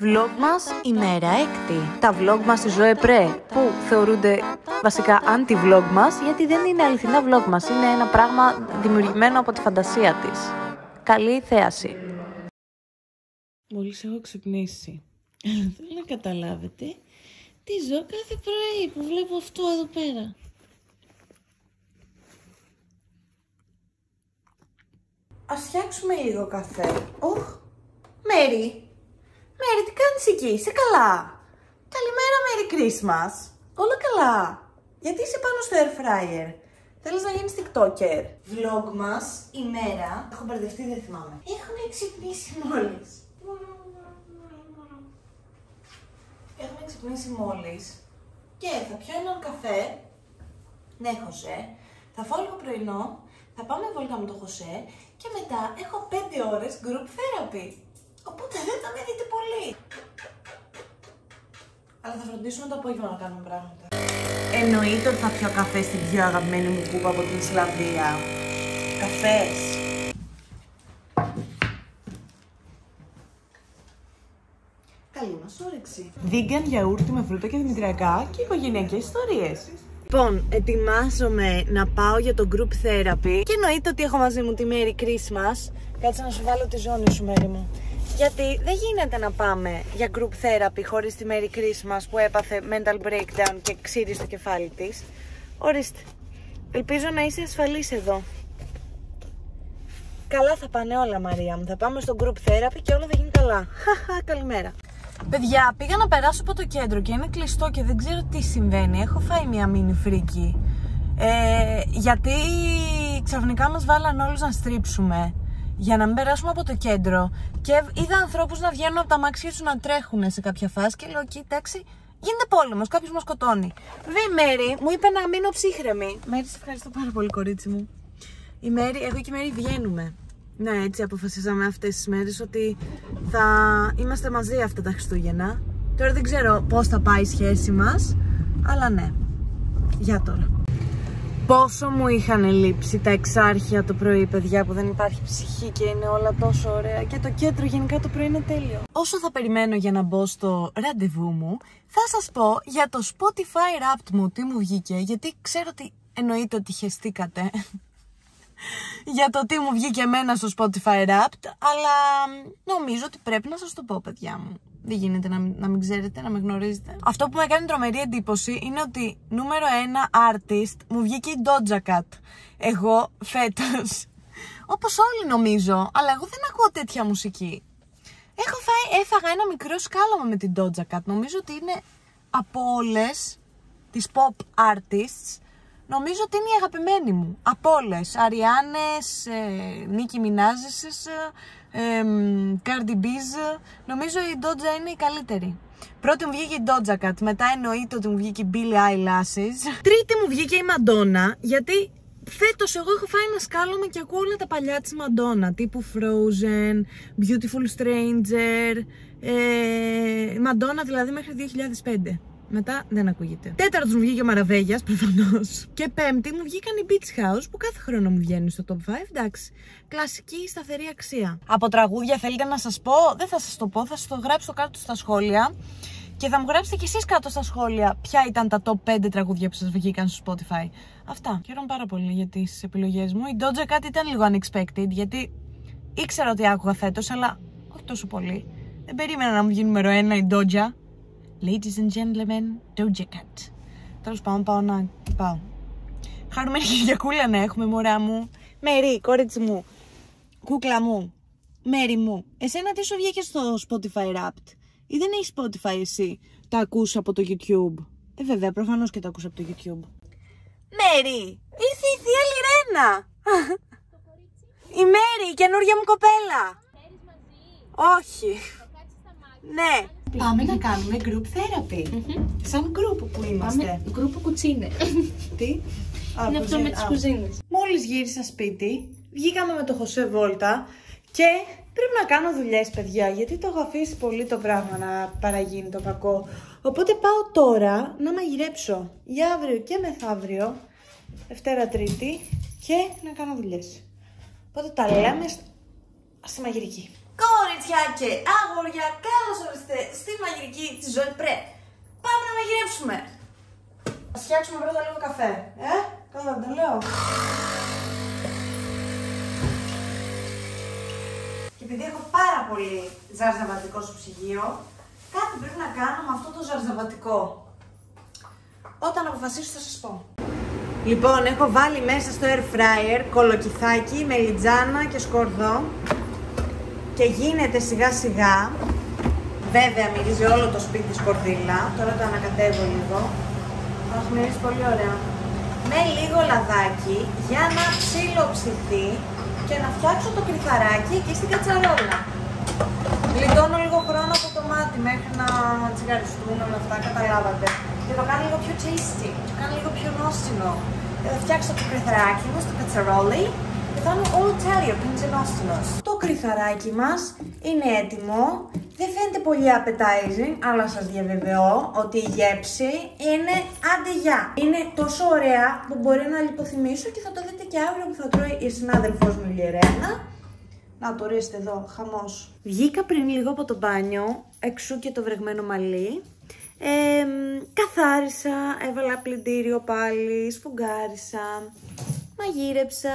Vlogmas ημέρα έκτη. Τα vlogmas στη Ζωέ Πρέ που θεωρούνται βασικά anti-vlogmas γιατί δεν είναι αληθινά vlogmas. Είναι ένα πράγμα δημιουργημένο από τη φαντασία της. Καλή θέαση. Μόλις έχω ξυπνήσει. Θέλω να καταλάβετε τι ζω κάθε πρωί που βλέπω αυτό εδώ πέρα. Ας φτιάξουμε λίγο καφέ. Οχ, Μέρι, Μέρι, τι κάνεις εκεί, είσαι καλά; Καλημέρα, Merry Christmas. Όλα καλά; Γιατί είσαι πάνω στο air fryer; Θέλεις να γίνεις tiktoker; Vlog μας, ημέρα. Έχω μπερδευτεί, δεν θυμάμαι. Έχουμε ξυπνήσει μόλις. Έχουμε ξυπνήσει μόλις. Και θα πιω έναν καφέ. Ναι, Χωσέ. Θα φάω λίγο πρωινό. Θα πάμε βόλτα με το Χωσέ. Και μετά έχω 5 ώρες group therapy. Οπότε δεν θα με δείτε πολύ. Αλλά θα φροντίσουμε το απόγευμα να κάνουμε πράγματα. Εννοείται ότι θα πιω καφέ στην πιο αγαπημένη μου κούπα από την Ισλανδία. Καφές. Καλή μας όρεξη. Vegan γιαούρτι με φρούτα και δημητριακά και οικογενειακές ιστορίες. Λοιπόν, ετοιμάζομαι να πάω για το group therapy και εννοείται ότι έχω μαζί μου τη Merry Christmas. Κάτσε να σου βάλω τη ζώνη σου, Μέρη μου. Γιατί δεν γίνεται να πάμε για group therapy χωρίς τη Merry Christmas που έπαθε mental breakdown και ξύρι στο κεφάλι της. Ορίστε. Ελπίζω να είσαι ασφαλής εδώ. Καλά θα πάνε όλα Μαρία μου. Θα πάμε στο group therapy και όλα θα γίνει καλά. Χαχα, καλημέρα. Παιδιά, πήγα να περάσω από το κέντρο και είναι κλειστό και δεν ξέρω τι συμβαίνει. Έχω φάει μια μίνι φρίκη. Ε, γιατί ξαφνικά μας βάλαν όλους να στρίψουμε για να μην περάσουμε από το κέντρο και είδα ανθρώπους να βγαίνουν από τα μάξια τους να τρέχουν σε κάποια φάση και λέω κοίταξε γίνεται πόλεμος, κάποιος μας σκοτώνει. Βέβαια η Μέρη μου είπε να μείνω ψύχρεμη. Μέρη, σε ευχαριστώ πάρα πολύ κορίτσι μου. Η Μέρη, εγώ και η Μέρη βγαίνουμε. Ναι, έτσι αποφασίσαμε αυτές τις μέρες ότι θα είμαστε μαζί αυτά τα Χριστούγεννα. Τώρα δεν ξέρω πώς θα πάει η σχέση μας, αλλά ναι. Για τώρα. Πόσο μου είχαν λείψει τα εξάρχεια το πρωί, παιδιά, που δεν υπάρχει ψυχή και είναι όλα τόσο ωραία. Και το κέντρο γενικά το πρωί είναι τέλειο. Όσο θα περιμένω για να μπω στο ραντεβού μου, θα σας πω για το Spotify Wrapped μου, τι μου βγήκε, γιατί ξέρω ότι εννοείται ότι χεστήκατε για το τι μου βγήκε εμένα στο Spotify Wrapped, αλλά νομίζω ότι πρέπει να σας το πω, παιδιά μου. Δεν γίνεται να, να μην ξέρετε, να με γνωρίζετε. Αυτό που με κάνει τρομερή εντύπωση είναι ότι νούμερο ένα artist μου βγήκε η Doja Cat. Εγώ φέτος, όπως όλοι νομίζω, αλλά εγώ δεν ακούω τέτοια μουσική. Έχω φάει, έφαγα ένα μικρό σκάλαμα με την Doja Cat. Νομίζω ότι είναι από όλες τις pop artists, νομίζω ότι είναι η αγαπημένη μου. Από όλες. Αριάνες, ε, Νίκη Μινάζες, Cardi B's, νομίζω η Doja είναι η καλύτερη. Πρώτη μου βγήκε η Doja Cat, μετά εννοείται ότι μου βγήκε η Billie Eyelashes. Τρίτη μου βγήκε η Madonna, γιατί φέτος εγώ έχω φάει ένα σκάλωμα και ακούω όλα τα παλιά της Madonna, τύπου Frozen, Beautiful Stranger, ε, Madonna δηλαδή μέχρι 2005. Μετά δεν ακούγεται. Τέταρτος μου βγήκε ο Μαραβέγιας, προφανώς. Και πέμπτη μου βγήκαν οι Beach House που κάθε χρόνο μου βγαίνουν στο top 5. Εντάξει. Κλασική σταθερή αξία. Από τραγούδια θέλετε να σας πω, δεν θα σας το πω, θα σας το γράψω κάτω στα σχόλια. Και θα μου γράψετε κι εσείς κάτω στα σχόλια ποια ήταν τα top 5 τραγούδια που σας βγήκαν στο Spotify. Αυτά. Χαίρομαι πάρα πολύ για τις επιλογές μου. Η Doja κάτι ήταν λίγο unexpected γιατί ήξερα ότι άκουγα φέτος, αλλά όχι τόσο πολύ. Δεν περίμενα να μου γίνει νούμερο 1 η Doja. Ladies and gentlemen, Doja Cat. Τέλος πάντων, πάω να πάω. Χαρούμενη Κυριακούλα να έχουμε, μωρά μου. Μέρι, κόριτσι μου. Κούκλα μου. Μέρι μου. Εσένα τι σου βγήκε στο Spotify Wrapped; Ή δεν έχεις Spotify εσύ; Τα ακούς από το YouTube; Ε, βέβαια, προφανώς και τα ακούς από το YouTube. Μέρι, ήρθε η θεία Λιρένα. η Μέρι, η καινούργια μου κοπέλα. Όχι. Ναι. Πάμε να κάνουμε group therapy. Σαν group που είμαστε. Πάμε γκρουπ κουτσίνε. Τι; Είναι αυτό με τις κουζίνες. Μόλις γύρισα σπίτι, βγήκαμε με το Χωσέ Βόλτα και πρέπει να κάνω δουλειές παιδιά, γιατί το έχω αφήσει πολύ το πράγμα να παραγίνει το κακό. Οπότε πάω τώρα να μαγειρέψω για αύριο και μεθαύριο, Δευτέρα Τρίτη και να κάνω δουλειές. Οπότε τα λέμε στη μαγειρική. Κοριτσιά και αγόρια, καλώς ορίστε ονειρική της ζωή πρέ. Πάμε να μαγειρέψουμε. Α φτιάξουμε πρώτα λίγο καφέ. Ε, καλά δεν λέω. Και επειδή έχω πάρα πολύ ζαρζαβατικό στο ψυγείο, κάτι πρέπει να κάνω με αυτό το ζαρζαβατικό. Όταν αποφασίσω θα σας πω. Λοιπόν, έχω βάλει μέσα στο air fryer κολοκυθάκι, μελιτζάνα και σκορδό και γίνεται σιγά σιγά. Βέβαια μυρίζει όλο το σπίτι της σκορδίλα, τώρα το ανακατεύω λίγο. Αχ, μυρίζει πολύ ωραία. Με λίγο λαδάκι για να ψιλοψηθεί και να φτιάξω το κρυθαράκι εκεί στην κατσαρόλα. Γλιτώνω λίγο χρόνο από το μάτι μέχρι να τσιγαριστούν όλα αυτά, καταλάβατε. Και το κάνω λίγο πιο tasty, το κάνω λίγο πιο νόστιμο. Και θα φτιάξω το κρυθαράκι μου στο κατσαρόλι και θα είναι όλο τέλειο, νόστιμος. Το κρυθαράκι μας είναι έτοιμο. Δεν φαίνεται πολύ appetizing, αλλά σας διαβεβαιώ ότι η γεύση είναι αντιγιά. Είναι τόσο ωραία που μπορεί να λιποθυμίσω και θα το δείτε και αύριο που θα τρώει η συνάδελφός μου η Λιερένα. Να το ορίστε εδώ, χαμός. Βγήκα πριν λίγο από το μπάνιο, εξού και το βρεγμένο μαλλί. Ε, καθάρισα, έβαλα πλυντήριο πάλι, σφουγγάρισα, μαγείρεψα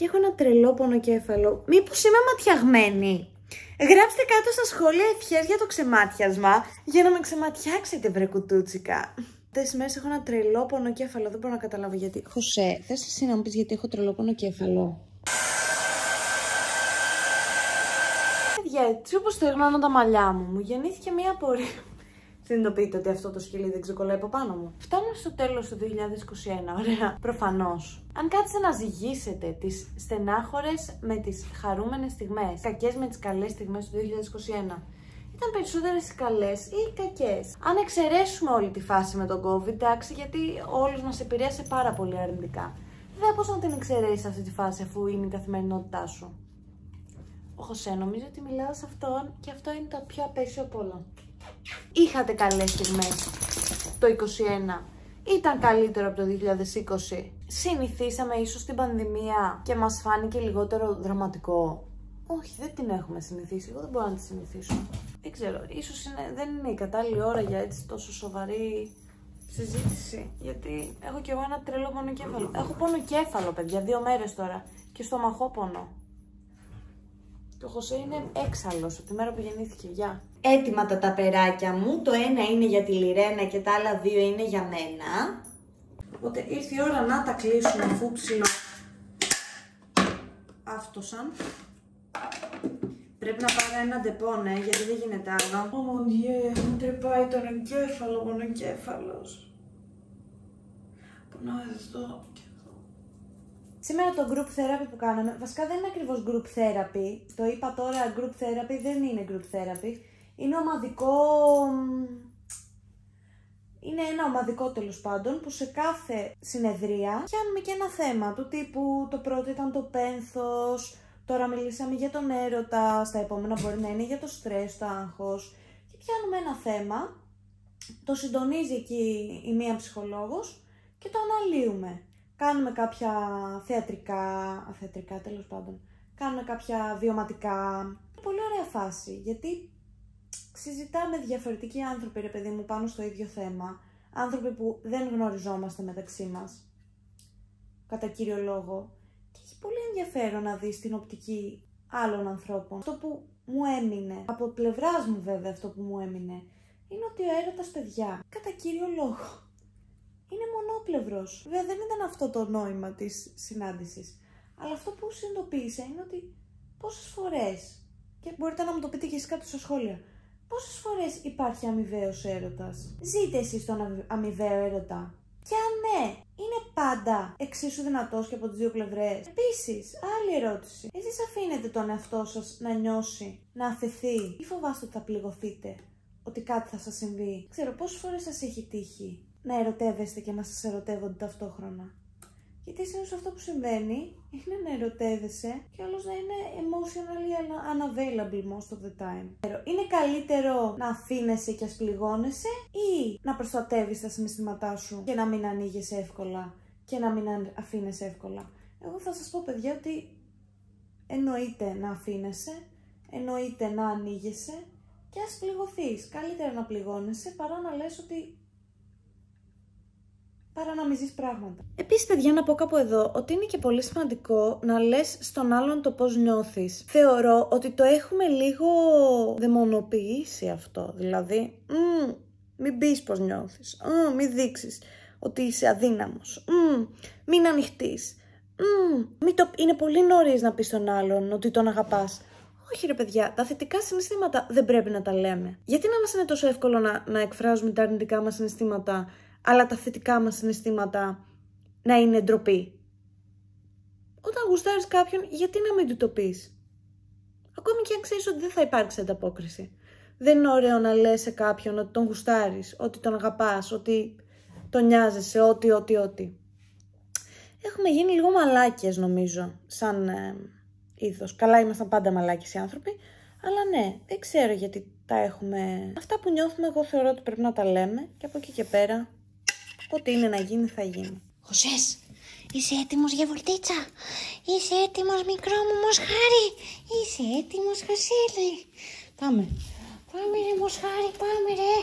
και έχω ένα τρελό πονοκέφαλο. Μήπως είμαι ματιαγμένη; Γράψτε κάτω στα σχόλια ευχές για το ξεμάτιασμα για να με ξεματιάξετε βρε κουτούτσικα. Τέσσερις μέρες έχω ένα τρελό πονοκέφαλο, δεν μπορώ να καταλάβω γιατί. Χωσέ, θες εσύ να μου πεις γιατί έχω τρελό πονοκέφαλο; παιδιά, έτσι όπως στεγνώνω τα μαλλιά μου, μου γεννήθηκε μία απορία. Συνειδητοποιείτε ότι αυτό το σκυλί δεν ξεκολλάει από πάνω μου. Φτάνουμε στο τέλος του 2021, ωραία. Προφανώς. Αν κάτσετε να ζυγίσετε τις στενάχωρες με τις χαρούμενες στιγμές, κακές με τις καλές στιγμές του 2021, ήταν περισσότερες οι καλές ή οι κακές; Αν εξαιρέσουμε όλη τη φάση με τον COVID, εντάξει, γιατί όλους μας επηρέασε πάρα πολύ αρνητικά. Βέβαια, πώς να την εξαιρέσεις αυτή τη φάση αφού είναι η καθημερινότητά σου; Ο Χωσέ νομίζω ότι μιλάω σε αυτόν και αυτό είναι το πιο απέσιο από όλα. Είχατε καλές στιγμές το 21. Ήταν καλύτερο από το 2020. Συνηθίσαμε ίσως την πανδημία και μας φάνηκε λιγότερο δραματικό. Όχι, δεν την έχουμε συνηθίσει. Εγώ δεν μπορώ να τη συνηθίσω. Δεν ξέρω. Ίσως είναι, δεν είναι η κατάλληλη ώρα για έτσι τόσο σοβαρή συζήτηση. Γιατί έχω κι εγώ ένα τρελό πονοκέφαλο. Έχω πονοκέφαλο, παιδιά, δύο μέρες τώρα. Και στο μαχόπονο. Το Χωσέ είναι έξαλλος από τη μέρα που γεννήθηκε. Γεια. Έτοιμα τα ταπεράκια μου. Το ένα είναι για τη Λιρένα και τα άλλα δύο είναι για μένα. Οπότε ήρθε η ώρα να τα κλείσουμε αφού ψηλό αυτοσαν. Πρέπει να πάρω ένα ντεπώνε γιατί δεν γίνεται άλλο. Ω, oh, yeah, μου τρεπάει τον εγκέφαλο, ο εγκέφαλος. Πονάω εδώ. Σήμερα το group therapy που κάναμε, βασικά δεν είναι ακριβώς group therapy, το είπα τώρα group therapy, δεν είναι group therapy, είναι ομαδικό, είναι ένα ομαδικό τέλος πάντων που σε κάθε συνεδρία πιάνουμε και ένα θέμα του τύπου το πρώτο ήταν το πένθος, τώρα μιλήσαμε για τον έρωτα, στα επόμενα μπορεί να είναι για το στρες, το άγχος. Και πιάνουμε ένα θέμα, το συντονίζει εκεί η μία ψυχολόγος και το αναλύουμε κάνουμε κάποια θεατρικά, αθεατρικά τέλος πάντων, κάνουμε κάποια βιωματικά. Πολύ ωραία φάση, γιατί συζητάμε διαφορετικοί άνθρωποι, ρε παιδί μου, πάνω στο ίδιο θέμα. Άνθρωποι που δεν γνωριζόμαστε μεταξύ μας, κατά κύριο λόγο. Και έχει πολύ ενδιαφέρον να δεις την οπτική άλλων ανθρώπων. Αυτό που μου έμεινε, από πλευράς μου βέβαια αυτό που μου έμεινε, είναι ότι ο έρωτας παιδιά, κατά κύριο λόγο, είναι μονόπλευρος. Βέβαια δεν ήταν αυτό το νόημα της συνάντησης. Αλλά αυτό που συνειδητοποίησα είναι ότι πόσες φορές, και μπορείτε να μου το πείτε και εσείς κάτω στα σχόλια, πόσες φορές υπάρχει αμοιβαίος έρωτας; Ζείτε εσείς τον αμοιβαίο έρωτα; Και αν ναι, είναι πάντα εξίσου δυνατός και από τις δύο πλευρές. Επίσης, άλλη ερώτηση. Εσείς αφήνετε τον εαυτό σας να νιώσει, να αφαιθεί; Ή φοβάστε ότι θα πληγωθείτε, ότι κάτι θα σας συμβεί; Ξέρω πόσες φορές σας έχει τύχει να ερωτεύεστε και να σας ερωτεύονται ταυτόχρονα. Γιατί συνήθως αυτό που συμβαίνει είναι να ερωτεύεσαι και όλος να είναι emotionally unavailable most of the time. Είναι καλύτερο να αφήνεσαι και ας πληγώνεσαι ή να προστατεύεις τα συναισθήματά σου και να μην ανοίγεσαι εύκολα και να μην αφήνεσαι εύκολα. Εγώ θα σας πω παιδιά ότι εννοείται να αφήνεσαι, εννοείται να ανοίγεσαι, και ας πληγωθείς. Καλύτερα να πληγώνεσαι παρά να λες ότι παρά να μην ζεις πράγματα. Επίσης, παιδιά, να πω κάπου εδώ ότι είναι και πολύ σημαντικό να λες στον άλλον το πώς νιώθεις. Θεωρώ ότι το έχουμε λίγο δαιμονοποιήσει αυτό. Δηλαδή, μ, μην πεις πώς νιώθεις, μ, μην δείξεις ότι είσαι αδύναμος, μ, μην ανοιχτείς. Mm, το... Είναι πολύ νωρίς να πεις στον άλλον ότι τον αγαπάς. Όχι ρε παιδιά, τα θετικά συναισθήματα δεν πρέπει να τα λέμε. Γιατί να μας είναι τόσο εύκολο να, να εκφράζουμε τα αρνητικά μας συναισθήματα αλλά τα θετικά μας συναισθήματα να είναι ντροπή. Όταν γουστάρεις κάποιον, γιατί να μην του το πεις; Ακόμη και αν ξέρεις ότι δεν θα υπάρξει ανταπόκριση. Δεν είναι ωραίο να λες σε κάποιον ότι τον γουστάρεις, ότι τον αγαπάς, ότι τον νοιάζεσαι, ότι, ότι, ότι. Έχουμε γίνει λίγο μαλάκες νομίζω, σαν ε, ήθος. Καλά ήμασταν πάντα μαλάκες οι άνθρωποι, αλλά ναι, δεν ξέρω γιατί τα έχουμε... Αυτά που νιώθουμε εγώ θεωρώ ότι πρέπει να τα λέμε και από εκεί και πέρα Ό,τι είναι να γίνει θα γίνει. Χωσές, είσαι έτοιμος για βολτίτσα; Είσαι έτοιμος μικρό μου μοσχάρι; Είσαι έτοιμος Χασίλη; Πάμε. Πάμε ρε μοσχάρι, πάμε ρε.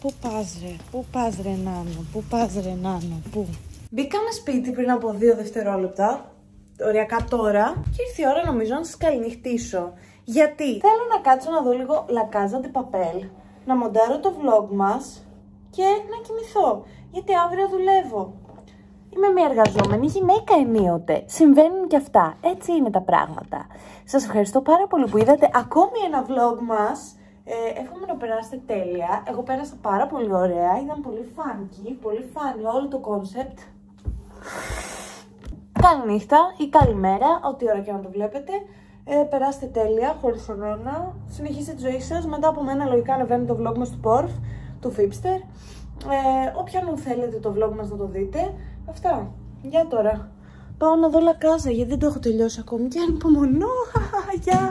Πού πας ρε, πού πας ρε Νάνο, πού πας ρε Νάνο, πού; Μπήκαμε σπίτι πριν από δύο δευτερόλεπτα, οριακά τώρα, και ήρθε η ώρα νομίζω να σας καληνυχτήσω. Γιατί; Θέλω να κάτσω να δω λίγο Λακάζα Παπέλ, να μοντάρω το vlog μας και να κοιμηθώ. Γιατί αύριο δουλεύω. Είμαι μια εργαζόμενη γυναίκα ενίοτε. Συμβαίνουν και αυτά. Έτσι είναι τα πράγματα. Σας ευχαριστώ πάρα πολύ που είδατε ακόμη ένα vlog μας. Ε, εύχομαι να περάσετε τέλεια. Εγώ πέρασα πάρα πολύ ωραία. Ήταν πολύ funky, πολύ funny όλο το concept. Καληνύχτα ή καλημέρα, ό,τι ώρα και να το βλέπετε. Ε, περάστε τέλεια, χωρίς χρόνο. Συνεχίστε τη ζωή σας. Μετά από μένα λογικά ανεβαίνει το vlog μας του Porf του Fipster. Ε, όποιον θέλετε το vlog μας να το δείτε. Αυτά. Για τώρα. Πάω να δω λακάζα γιατί δεν το έχω τελειώσει ακόμη και ανυπομονώ. Γεια!